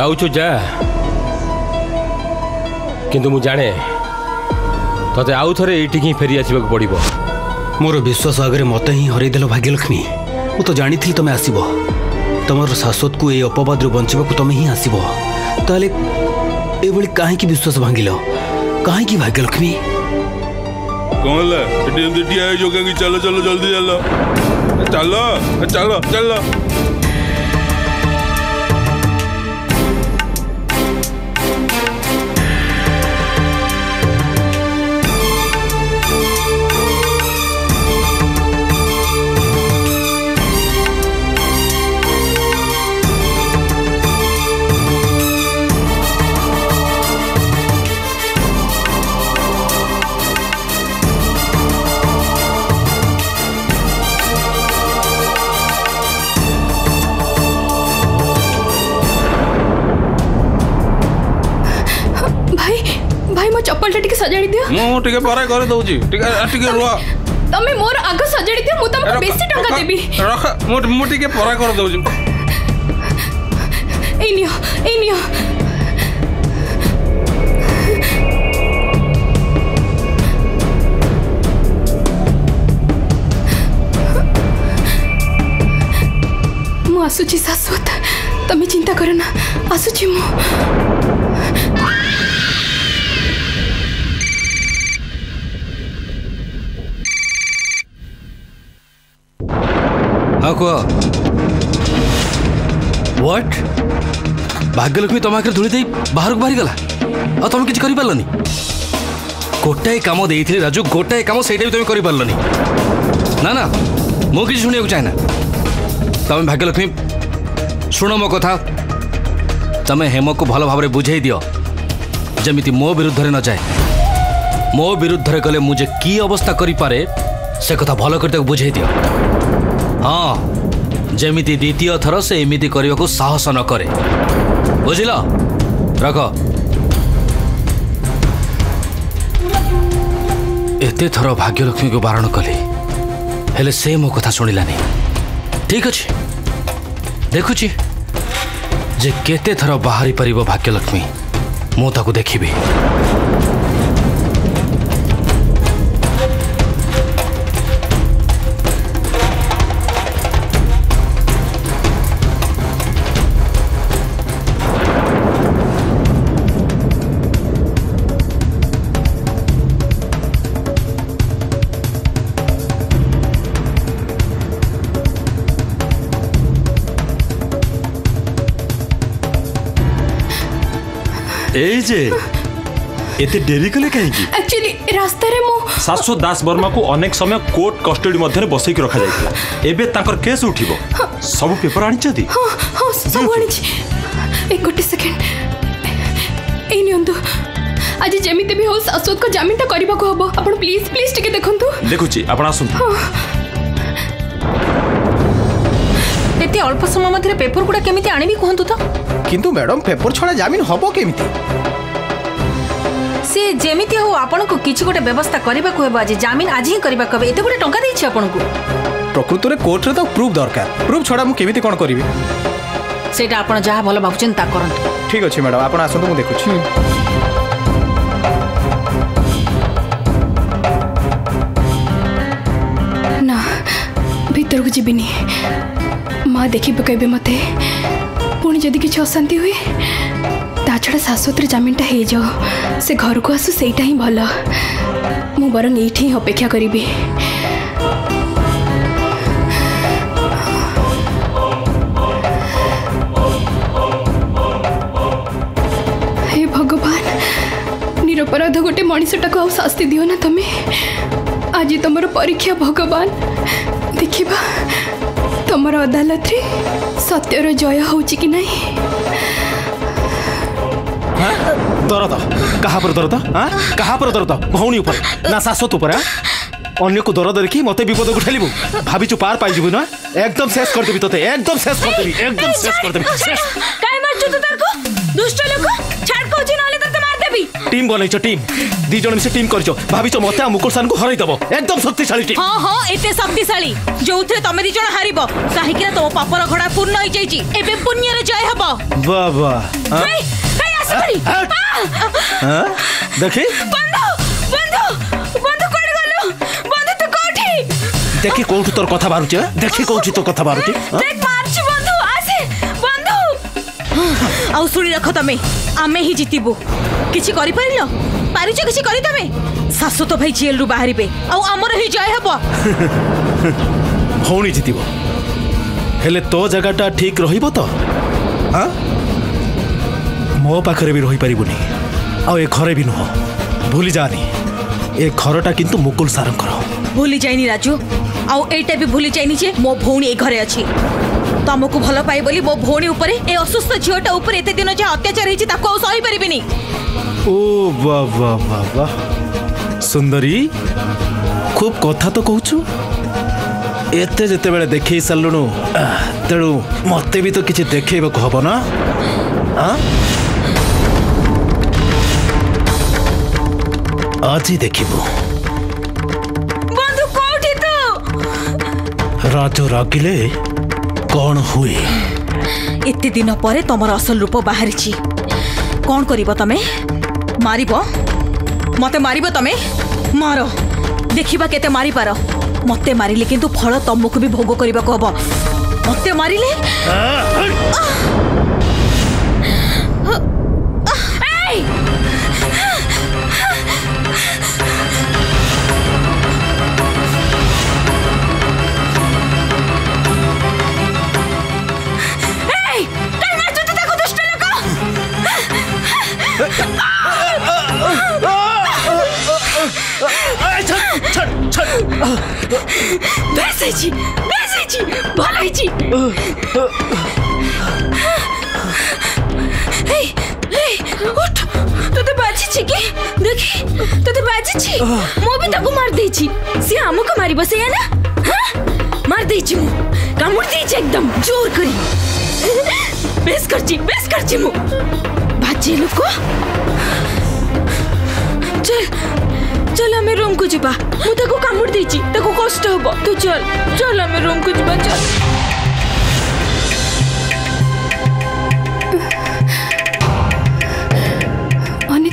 गाऊ जा किंतु मु जाने ते आउ थे ये फेरी आसवाक पड़ो मोर विश्वास आगे मत ही हरईदेल भाग्यलक्ष्मी मु तो जानी थी तुम्हें आसब तुम शाश्वत को ये अपवाद्रु बचा तुम्हें ही आसब ताली कहीं विश्वास भांगल कहीं भाग्यलक्ष्मी कौन चल चल जल्दी चल चल चल ଟିକେ ପରେ କରି ଦଉଛି ଟିକେ ଟିକେ ରୁହ ତମେ ମୋର ଆଗ ସଜାଡ଼ି ଦିଅ ମୁଁ ତମକୁ ବେଶୀ ଟଙ୍କା ଦେବି ରଖ ମୁଁ ମୁଁ ଟିକେ ପରେ କରି ଦଉଛି ଏଇ ନିଅ ଏଇ ନିଅ ମୁଁ ଆସୁଛି ଶାଶ୍ୱତ ତମେ ଚିନ୍ତା କର ନା ଆସୁଛି ମୁଁ quoi হোয়াট ଭାଗ୍ୟଲକ୍ଷ୍ମୀ ତମ ଆଗରେ ଧୂଳି ଦେଇ ବାହାରକୁ ବାହାରିଗଲା ଆଉ ତମେ କିଛି କରିପାରିଲନି ଗୋଟାଏ କାମ ଦେଇଥିଲି ରାଜୁ ଗୋଟାଏ କାମ ସେଇଟା ବି ତମେ କରିପାରିଲନି ନା ନା ମୁଁ କିଛି ଶୁଣିବାକୁ ଚାହେଁନା ତମେ ଭାଗ୍ୟଲକ୍ଷ୍ମୀ ଶୁଣ ମୋ କଥା ତମେ ହେମକୁ ଭଲ ଭାବରେ ବୁଝେଇ ଦିଅ ଯେମିତି ମୋ ବିରୁଦ୍ଧରେ ନ ଯାଏ ମୋ ବିରୁଦ୍ଧରେ ଗଲେ ମୁଁ ଯେ କି ଅବସ୍ଥା କରିପାରେ সে কথা ভালো করে তাকে বুঝাই দিও হ্যাঁ যেমিতি দ্বিতীয় থর সে এমিতি করিবাকু সাহস ন করে বুঝিল রাখ এতে থর ভাগ্যলক্ষ্মীকে বারণ কলি হলে সে মো কথা শুণিলানি ঠিক আছে দেখুছি যে কেতে থর বাহারি পারিব ভাগ্যলক্ষ্মী ମୁଁ ତାକୁ ଦେଖିବି এই যে এতে ডেরি কলে কাহিঁকি একচুয়ালি রাস্তায় মু শাশু দাস বর্মাকে অনেক সময় কোর্ট কস্টডি মধ্যে বসাইকি রখা যাই এবে তাঁকর কেস উঠিব সব পেপার আনিছন্তি হ্যাঁ হ্যাঁ সব আনিছি এক গোটে সেকেন্ড এই নিয়ন্তু আজি যেমিতি বি হো শাশ্বতক জামিনটা করিবাকু হবো আপন প্লিজ প্লিজ টিকে দেখন্তু দেখুছি আপন আসন্তু এতে অল্প সময় মধ্যে পেপার গুড়া কেমিতি আনিবি কুহন্তু তো কিন্তু ମ୍ୟାଡ଼ାମ୍ ପେପର ଛଡ଼ା ଜାମିନ ହେବ କେମିତି ସେ ଯେମିତି ହଉ ଆପଣଙ୍କୁ କିଛି ଗୋଟେ ବ୍ୟବସ୍ଥା କରିବାକୁ ହେବ ଆଜି ଜାମିନ ଆଜି ହିଁ କରିବାକୁ ହେବ ଏତେ ଗୋଟେ ଟଙ୍କା ଦେଇଛି ଆପଣଙ୍କୁ ପ୍ରକୃତରେ କୋର୍ଟରେ ତ ପ୍ରୁଫ୍ ଦରକାର ପ୍ରୁଫ୍ ଛଡ଼ା ମୁଁ କେମିତି କ'ଣ କରିବି ସେଇଟା ଆପଣ ଯାହା ଭଲ ଭାବୁଛନ୍ତି ତା କରନ୍ତୁ ଠିକ୍ ଅଛି ମ୍ୟାଡ଼ାମ୍ ଆପଣ ଆସନ୍ତୁ ମୁଁ ଦେଖୁଛି ନା ଭିତରକୁ ଯିବିନି ମା ଦେଖି ପକାଇବେ ମୋତେ जदि कि अशांति हुए ता छड़ा शाश्वत जमीनटा हो जाओ से घर को आसू से ही भल मु बर यही अपेक्षा करी हे भगवान निरपराध गोटे मनिषा को आ शास्ति दिना तुम्हें आज तुम परीक्षा भगवान देखिबा ତମର ଅଦାଲତରେ ସତ୍ୟର ଜୟ ହେଉଛି କି ନାହିଁ ଦରଦ କାହା ଉପରେ ଦରଦ କାହା ଉପରେ ଦରଦ ଭଉଣୀ ଉପରେ ନା ଶାଶ୍ୱତ ଉପରେ ଅନ୍ୟକୁ ଦରଦ ଦେଖି ମୋତେ ବିପଦକୁ ଠେଲିବୁ ଭାବିଛୁ ପାର ପାଇଯିବୁ ନା একদম শেষ করে দেবি তোতে একদম শেষ করে দেবি একদম শেষ করে দেবি শেষ কাই মারছো তো তারকো দুষ্ট লোক টিম বনাইছ টিম দুই জন মিশে টিম করছ ভাবিছ মতে আর মুকুল সানকু হরাই দেব একদম শক্তিশালী টিম হ্যাঁ হ্যাঁ এতে শক্তিশালী যৌথে তুমি দুই জন হারিব কাহিকি না তোম পাপর ঘোড়া পূর্ণ হই যাইছি এবে পুণ্যের জয় হব বাবা এই এই আসবি হ্যাঁ দেখি বন্ধু বন্ধু বন্ধু কোড়ে গেল বন্ধু তো কোঠি দেখি কোঠি তোর কথা বারুছে দেখি কোঠি তোর কথা বারুছে দেখ মারছি বন্ধু আসে বন্ধু আউ শুনি রাখো তুমি ଆମେ ହିଁ ଜିତିବୁ କିଛି କରିପାରିଲ ପାରିଛ କିଛି କରି ତମେ ଶାଶ୍ୱତ ଭାଇ ଜେଲରୁ ବାହାରିବେ ଆଉ ଆମର ହିଁ ଜୟ ହେବ ଭଉଣୀ ଜିତିବ ହେଲେ ତୋ ଜାଗାଟା ଠିକ୍ ରହିବ ତ ମୋ ପାଖରେ ବି ରହିପାରିବୁନି ଆଉ ଏ ଘରେ ବି ନୁହଁ ଭୁଲି ଯାଆନି ଏ ଘରଟା କିନ୍ତୁ ମୁକୁଲ ସାରଙ୍କର ଭୁଲି ଯାଇନି ରାଜୁ ଆଉ ଏଇଟା ବି ଭୁଲି ଯାଇନି ଯେ ମୋ ଭଉଣୀ ଏ ଘରେ ଅଛି ତମକୁ ଭଲ ପାଏ ବୋଲି ମୋ ଭଉଣୀ ଉପରେ ଏ ଅସୁସ୍ଥ ଝିଅଟା ଉପରେ ଏତେ ଦିନ ଯାହା ଅତ୍ୟାଚାର ହେଇଛି ତାକୁ ଆଉ ସହିପାରିବିନି ଓ ବାହ ବାହ ବାହ ବାହ ସୁନ୍ଦରୀ ଖୁବ୍ କଥା ତ କହୁଛୁ ଏତେ ଯେତେବେଳେ ଦେଖେଇ ସାରିଲୁଣୁ ତେଣୁ ମୋତେ ବି ତ କିଛି ଦେଖେଇବାକୁ ହବ ନା ଆଜି ଦେଖିବୁ ରାଜୁ ରାଗିଲେ କଣ ହୁଏ ଏତେ ଦିନ ପରେ ତମର ଅସଲ ରୂପ ବାହାରିଛି କଣ କରିବ ତମେ ମାରିବ ମତେ ମାରିବ ତମେ ମାର ଦେଖିବା କେତେ ମାରିପାର ମତେ ମାରିଲେ କିନ୍ତୁ ଫଳ ତମକୁ ବି ଭୋଗ କରିବାକୁ ହବ ମତେ ମାରିଲେ বেঁচেছি বেঁচেছি পালাইছি এই এই উঠ তোতে বাজিছি কি দেখি তোতে বাজিছি ମୁଁ ବି ତାକୁ ମାରିଦେଇଛି ସିଏ ଆମକୁ ମାରିବ ସେଇଆ ନା ମାରିଦେଇଛି ମୁଁ କାମୁଡ଼ି ଦେଇଛି ଏକଦମ ଜୋର କରି ବେଶ କରିଛି ବେଶ କରିଛି ମୁଁ ବାଜେ ଲୋକ ଚଲ चल हमें रूम को जीवा मुझे तो कामुड़ दे तो कष्ट हम तू चल चल हमें रूम को जीवा चल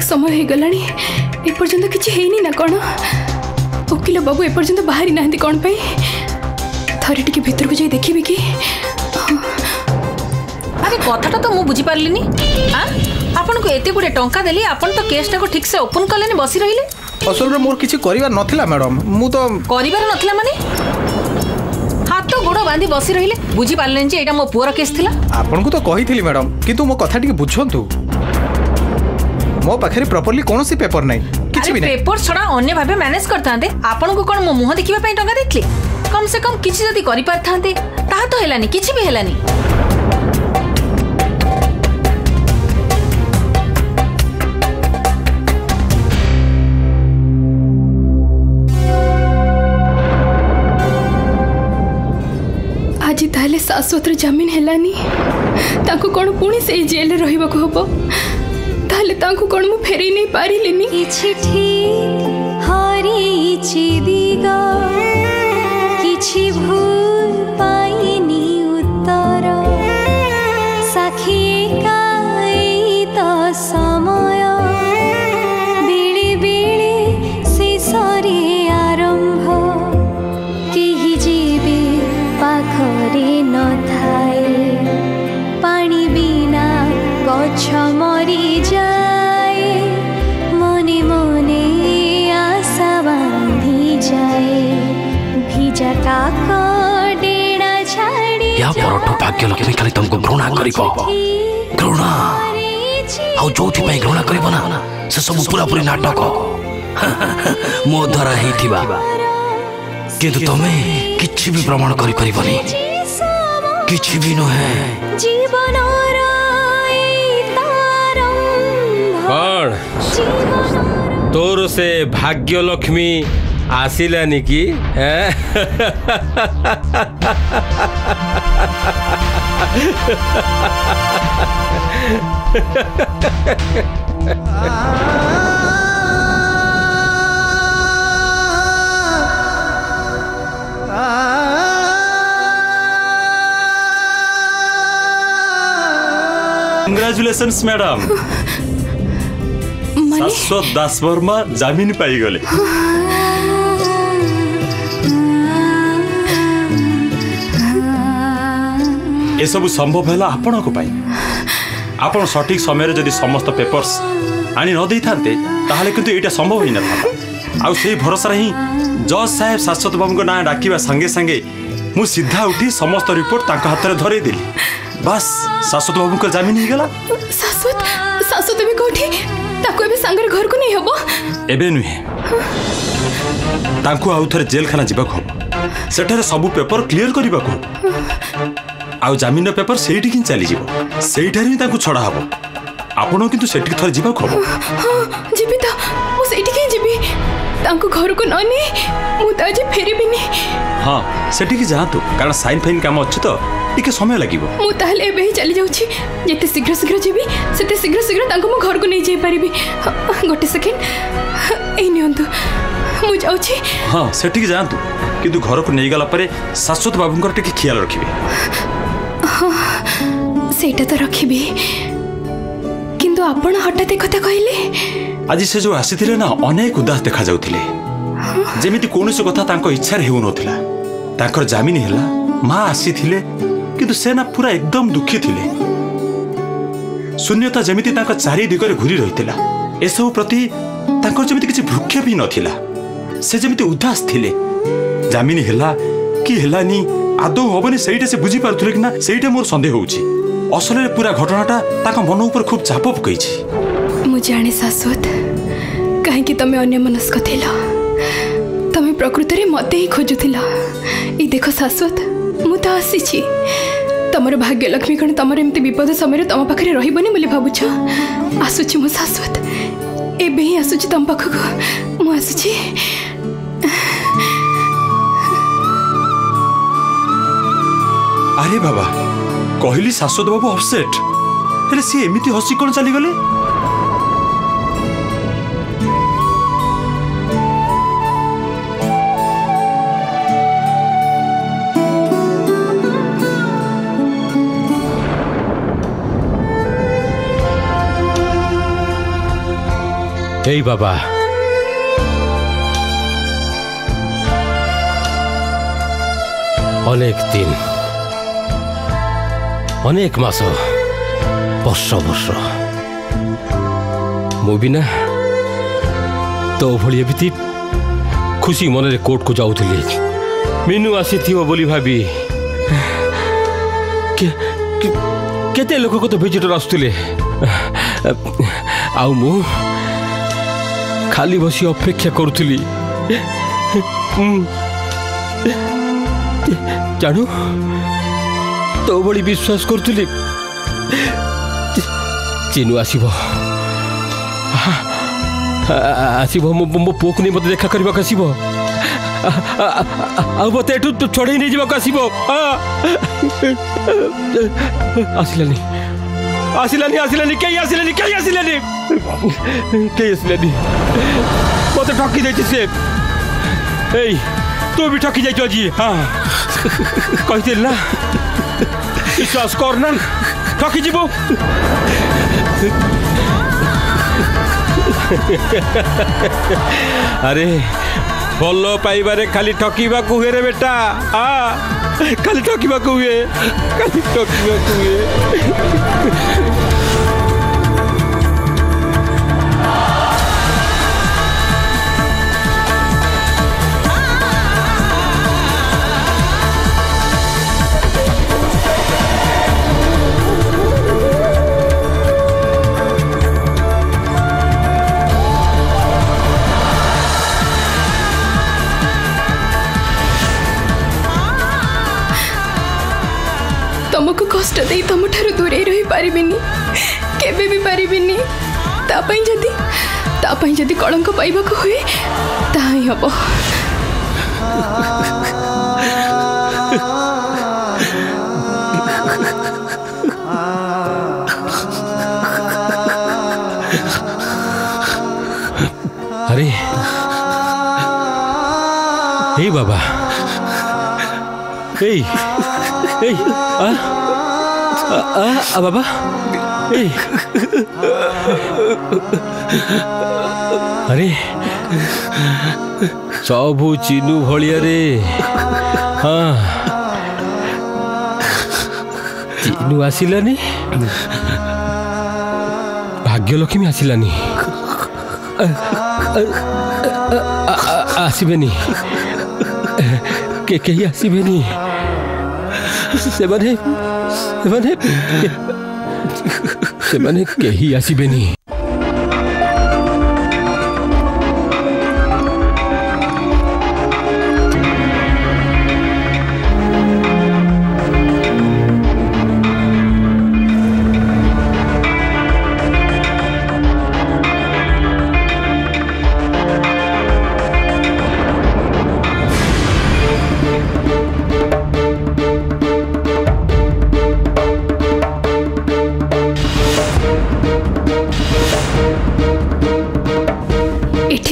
समय हो गला एपर्यंत किसी ना कौन वकिल बाबू एपर्यंत बाहरी ना कौन पर थे टी भर को जा देखी कि अरे कथा तो मुझे बुझीपारे हाँ? आपण को एत गुड़े टा दे आपन तो केसटा को ठीक से ओपन कले बसी रही আসলে মোর কিছু করিবার নথিলা ম্যাডাম মু তো করিবার নথিলা মানে হাত গোড় বাঁধি বসি রহলে বুঝি পারলেন যে এটা মো পুয়র কেস লা আপনার তো কহিলি ম্যাডাম কিন্তু মো কথা টিকে বুঝন্তু মো পাখে প্রপরলি কোণী পেপর নাই কিছু বি পেপর ছড়া অন্য ভাবে ম্যানেজ করতে আপনার কোণ মো মুহ দেখা টাকা দিলে কমসে কম কিছু যদি করে পারিথান্তে তাহা তো হেলানি কিছু বি হেলানি शाश्वतर जमिन हेलानी ତାଙ୍କୁ କ'ଣ ପୁଣି ସେଇ ଜେଲରେ ରହିବାକୁ ହବ ତାହେଲେ ତାଙ୍କୁ କ'ଣ ମୁଁ ଫେରେଇ ନେଇ ପାରିଲିନି କିଛି ହରେଇଛି ଦିଗ केलकै खालि तमको घृणा गरिब घृणा ଆଉ ଯୋଉଥିପାଇଁ ଘୃଣା କରିବ ନା ସେସବୁ ପୁରାପୁରି ନାଟକ ମୋ ଦ୍ୱାରା ହେଇଥିବା କିନ୍ତୁ ତମେ କିଛି ବି ପ୍ରମାଣ କରିପାରିବନି କିଛି ବି ନୁହେଁ କ'ଣ ତୋର ସେ ଭାଗ୍ୟଲକ୍ଷ୍ମୀ आशीलानी की कंग्राचुलेसन मैडम सात सौ दस जमीन पाई गले। ଏସବୁ ସମ୍ଭବ ହେଲା ଆପଣଙ୍କ ପାଇଁ ଆପଣ ସଠିକ୍ ସମୟରେ ଯଦି ସମସ୍ତ ପେପର୍ସ ଆଣି ନ ଦେଇଥାନ୍ତେ ତାହେଲେ କିନ୍ତୁ ଏଇଟା ସମ୍ଭବ ହେଇନଥାନ୍ତା ଆଉ ସେଇ ଭରସାରେ ହିଁ ଜଜ୍ ସାହେବ ଶାଶ୍ୱତ ବାବୁଙ୍କ ନାଁ ଡାକିବା ସାଙ୍ଗେ ସାଙ୍ଗେ ମୁଁ ସିଧା ଉଠି ସମସ୍ତ ରିପୋର୍ଟ ତାଙ୍କ ହାତରେ ଧରେଇ ଦେଲି ବାସ୍ ଶାଶ୍ୱତ ବାବୁଙ୍କ ଜାମିନ ହେଇଗଲା ଏବେ ନୁହେଁ ତାଙ୍କୁ ଆଉ ଥରେ ଜେଲଖାନା ଯିବାକୁ ହେବ ସେଠାରେ ସବୁ ପେପର କ୍ଲିୟର କରିବାକୁ ହେବ ଆଉ ଜାମିନ ପେପର ସେଇଠିକି ଚାଲିଯିବ ସେଇଠାରେ ହିଁ ତାଙ୍କୁ ଛଡ଼ା ହେବ ଆପଣ କିନ୍ତୁ ସେଠିକି ଥରେ ଯିବାକୁ ହେବ ଯିବି ତ ମୁଁ ସେଇଠିକି ହିଁ ଯିବି ତାଙ୍କ ଘରକୁ ନ ନେଇ ମୁଁ ତ ଆଜି ଫେରିବିନି ହଁ ସେଠିକି ଯାଆନ୍ତୁ କାରଣ ସାଇନ୍ ଫାଇନ୍ କାମ ଅଛି ତ ଟିକେ ସମୟ ଲାଗିବ ମୁଁ ତାହେଲେ ଏବେ ହିଁ ଚାଲି ଯାଉଛି ଯେତେ ଶୀଘ୍ର ଶୀଘ୍ର ଯିବି ସେତେ ଶୀଘ୍ର ଶୀଘ୍ର ତାଙ୍କୁ ମୁଁ ଘରକୁ ନେଇ ଯାଇପାରିବି ଗୋଟେ ସେକେଣ୍ଡ ଏଇ ନିଅନ୍ତୁ ମୁଁ ଯାଉଛି ହଁ ସେଠିକି ଯାଆନ୍ତୁ କିନ୍ତୁ ଘରକୁ ନେଇଗଲା ପରେ ଶାଶ୍ୱତ ବାବୁଙ୍କର ଟିକେ ଖିଆଲ ରଖିବେ ସେଇଟା ତ ରଖିବି କିନ୍ତୁ ଆପଣ ହଠାତ୍ କଥା କହିଲେ ଆଜି ସେ ଯୋଉ ଆସିଥିଲେ ନା ଅନେକ ଉଦାସ ଦେଖାଯାଉଥିଲେ ଯେମିତି କୌଣସି କଥା ତାଙ୍କ ଇଚ୍ଛାରେ ହେଉନଥିଲା ତାଙ୍କର ଜାମିନ ହେଲା ମା ଆସିଥିଲେ କିନ୍ତୁ ସେ ନା ପୁରା ଏକଦମ ଦୁଃଖୀ ଥିଲେ ଶୂନ୍ୟତା ଯେମିତି ତାଙ୍କ ଚାରିଦିଗରେ ଘୁରି ରହିଥିଲା ଏସବୁ ପ୍ରତି ତାଙ୍କର ଯେମିତି କିଛି ଭୃକ୍ଷେପ ହିଁ ନଥିଲା ସେ ଯେମିତି ଉଦାସ ଥିଲେ ଜାମିନ ହେଲା କି ହେଲାନି আদৌ হবনি সেইটা সে বুঝিপারুলে কিনা সেইটা মোর সন্দেহ হচ্ছে আসলের পুরা ঘটনাটা তাঁর মন উপর খুব চাপ পকাইছি মু জানে শাশ্বত কাহিকি তুমি অন্যমনস্ক থিল তুমি প্রকৃতরে মতে হি খোঁজুথিল এই দেখো শাশ্বত মু তো আসিছি তোমার ভাগ্যলক্ষ্মী কোণ তোমার এমতি বিপদ সময় তোম পাখে রহবনি বলে ভাবুছ আসুছি মু শাশ্বত এবে হি আসুছি তোম পাখক মু আসুছি আরে বাবা কহিলি শাশ্বত বাবু অফসেট ହେଲେ ସିଏ ଏମିତି ହସି କ'ଣ ଚାଲିଗଲେ ଏଇ ବାବା ଅନେକ ଦିନ অনেক মাসো বর্ষ বর্ষ ମୁଁ ବିନା ତୋ ଭଳି ଏମିତି ଖୁସି ମନରେ କୋର୍ଟକୁ ଯାଉଥିଲି ମିନୁ ଆସିଥିବ ବୋଲି ଭାବି କେତେ ଲୋକକୁ ତ ଭିଜିଟର ଆସୁଥିଲେ ଆଉ ମୁଁ ଖାଲି ବସି ଅପେକ୍ଷା କରୁଥିଲି ଜାଣୁ ତୋ ଭଳି ବିଶ୍ୱାସ କରୁଥିଲି ଚିନୁ ଆସିବ ଆସିବ ମୋ ପୁଅକୁ ନେଇ ମୋତେ ଦେଖା କରିବାକୁ ଆସିବ ଆଉ ମୋତେ ଏଠୁ ଛଡ଼େଇ ନେଇଯିବାକୁ ଆସିବ ଆସିଲାନି ଆସିଲାନି ଆସିଲାନି କେହି ଆସିଲାନି କେହି ଆସିଲାନି କେହି ଆସିଲାନି ମୋତେ ଠକି ଯାଇଛି ସେ ଏଇ ତୁ ବି ଠକି ଯାଇଛୁ ଆଜି ହଁ କହିଥିଲି ନା ବିଶ୍ୱାସ କରୁନା ଠକିଯିବୁ ଆରେ ଭଲ ପାଇବାରେ ଖାଲି ଠକିବାକୁ ହୁଏରେ ବେଟା ଆ ଖାଲି ଠକିବାକୁ ହୁଏ ଖାଲି ଠକିବାକୁ ହୁଏ କଳଙ୍କ ପାଇବାକୁ ହୁଏ ତାହା ହିଁ ହେବ अरे हे बाबा हे हे आ आ, आ, आ बाबा अरे सबू चीनू भलिया रे हाँ चीनु आसिलानी भाग्यलक्ष्मी आसिलानी आसबेनी के कहीं आसबेनी से ସେମାନେ କେହି ଆସିବେନି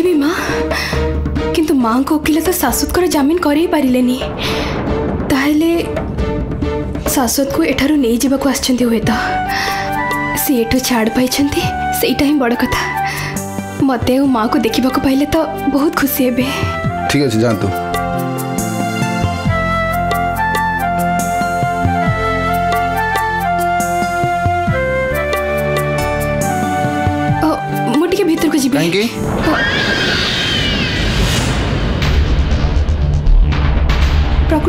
भी माँ किंतु माँ को उकल तो शाश्वत जमिन कर शाश्वत को एठार नहीं जावाक आए तो सी एठू छाड़ पाई से बड़ कथा मत माँ को देखा पाइले तो बहुत खुशी हे ठीक अच्छे जा मुझे भितर को जी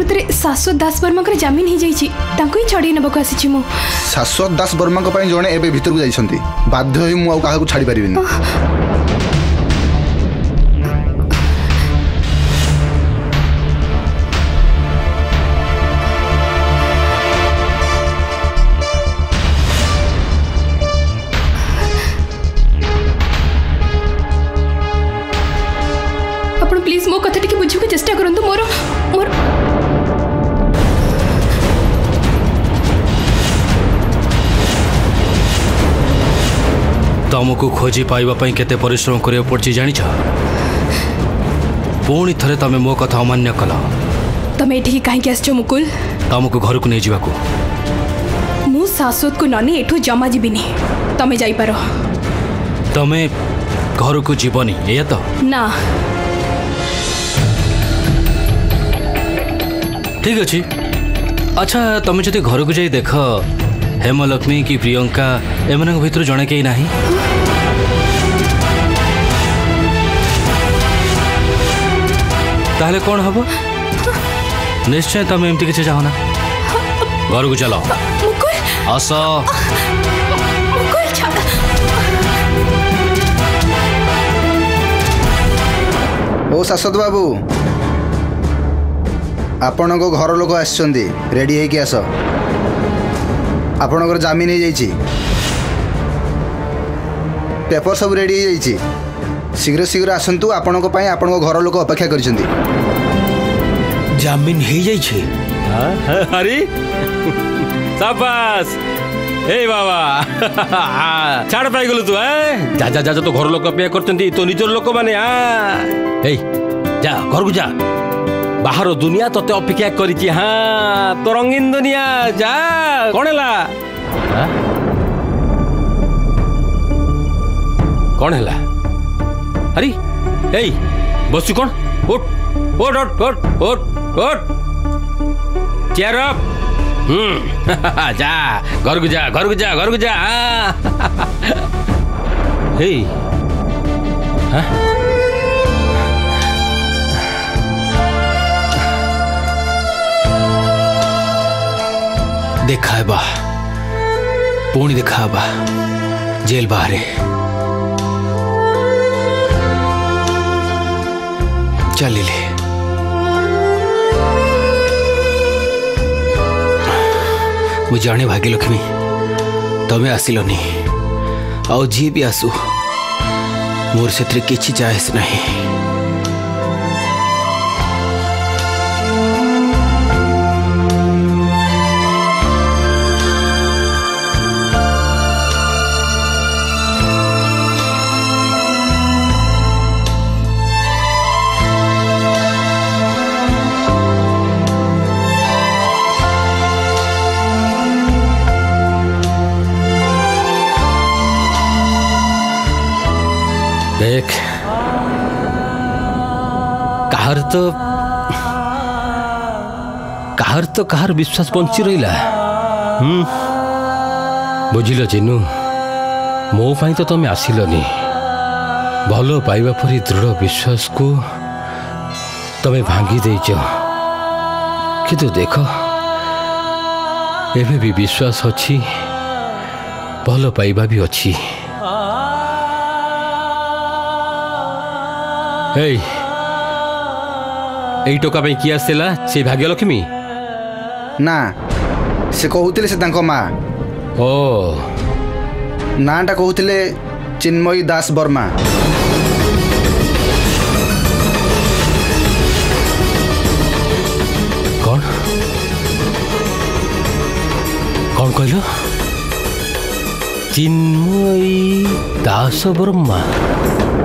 ପ୍ରକୃତରେ ଶାଶ୍ୱତ ଦାସ ବର୍ମାଙ୍କର ଜାମିନ ହେଇଯାଇଛି ତାଙ୍କୁ ହିଁ ଛଡ଼େଇ ନେବାକୁ ଆସିଛି ମୁଁ ଶାଶ୍ୱତ ଦାସ ବର୍ମାଙ୍କ ପାଇଁ ଜଣେ ଏବେ ଭିତରକୁ ଯାଇଛନ୍ତି ବାଧ୍ୟ ହୋଇ ମୁଁ ଆଉ କାହାକୁ ଛାଡ଼ି ପାରିବିନି को खोजी पाइबा के पिश्रम कर जान पुणी थे तुम मो कथा अमान्य कल तुम ये कहीं मुकुल तुमको घर को नहीं जावाक मुशुत को ननी एठ जमा जीवि तुम्हें जापार तुम्हें घर को जीवन या तो ना ठीक अच्छे अच्छा तुम्हें जो घर को जाए देख हेमलक्ष्मी कि प्रियंका एम भर जड़े कहीं ना তাহলে কোণ হব নিশ্চয় তুমি এমতি কিছু চাহ না ঘরকু চল আস ও শাশ্বত বাবু ଆପଣଙ୍କ ଘର ଲୋକ ଆସିଛନ୍ତି ରେଡ଼ି ହେଇକି ଆସ ଆପଣଙ୍କର ଜାମିନ ହେଇଯାଇଛି ପେପର ସବୁ ରେଡ଼ି ହେଇଯାଇଛି ଶୀଘ୍ର ଶୀଘ୍ର ଆସନ୍ତୁ ଆପଣଙ୍କ ପାଇଁ ଆପଣଙ୍କ ଘର ଲୋକ ଅପେକ୍ଷା କରିଛନ୍ତି ଜାମିନ ହେଇଯାଇଛି আরে সাবাস এই বাবা ছাড় পাই গেল তু হ্যাঁ যা যা যা তো ঘর লোক অপেক্ষা করছেন তো নিজের লোক মানে এই যা ঘরকু যা বাহার দুনিয়া তোতে অপেক্ষা করিছি হ্যাঁ তো রঙিন দুনিয়া যা কোণ হেলা কোণ হেলা अरे एई बस्छु कोण उठ उठ उठ उठ उठ उठ चेयर अप हम्म जा घर को जा घर को जा घर को जा हे देखा है बा पूर्ण देखा है बा जेल बाहर है चल मुझे जाने भाग्यलक्ष्मी तमें आस आसु मोर से किसी चाहे नहीं শেখ କାହାର ତ କାହାର ତ କାହାର ବିଶ୍ୱାସ ବଞ୍ଚି ରହିଲା ହୁଁ ବୁଝିଲ ଚିନୁ ମୋ ପାଇଁ ତ ତମେ ଆସିଲନି ଭଲ ପାଇବା ପରି ଦୃଢ଼ ବିଶ୍ୱାସକୁ ତମେ ଭାଙ୍ଗି ଦେଇଛ କିନ୍ତୁ ଦେଖ ଏବେ ବି ବିଶ୍ୱାସ ଅଛି ଭଲ ପାଇବା ବି ଅଛି এই এই ଟୋକା ପାଇଁ କିଏ ଆସିଥିଲା ସେ ଭାଗ୍ୟଲକ୍ଷ୍ମୀ ନା ସେ କହୁଥିଲେ ସେ ତାଙ୍କ ମା ଓ ନାଁଟା କହୁଥିଲେ ଚିନ୍ମୟୀ ଦାସ ବର୍ମା କ'ଣ କ'ଣ କହିଲ ଚିନ୍ମୟୀ ଦାସ ବର୍ମା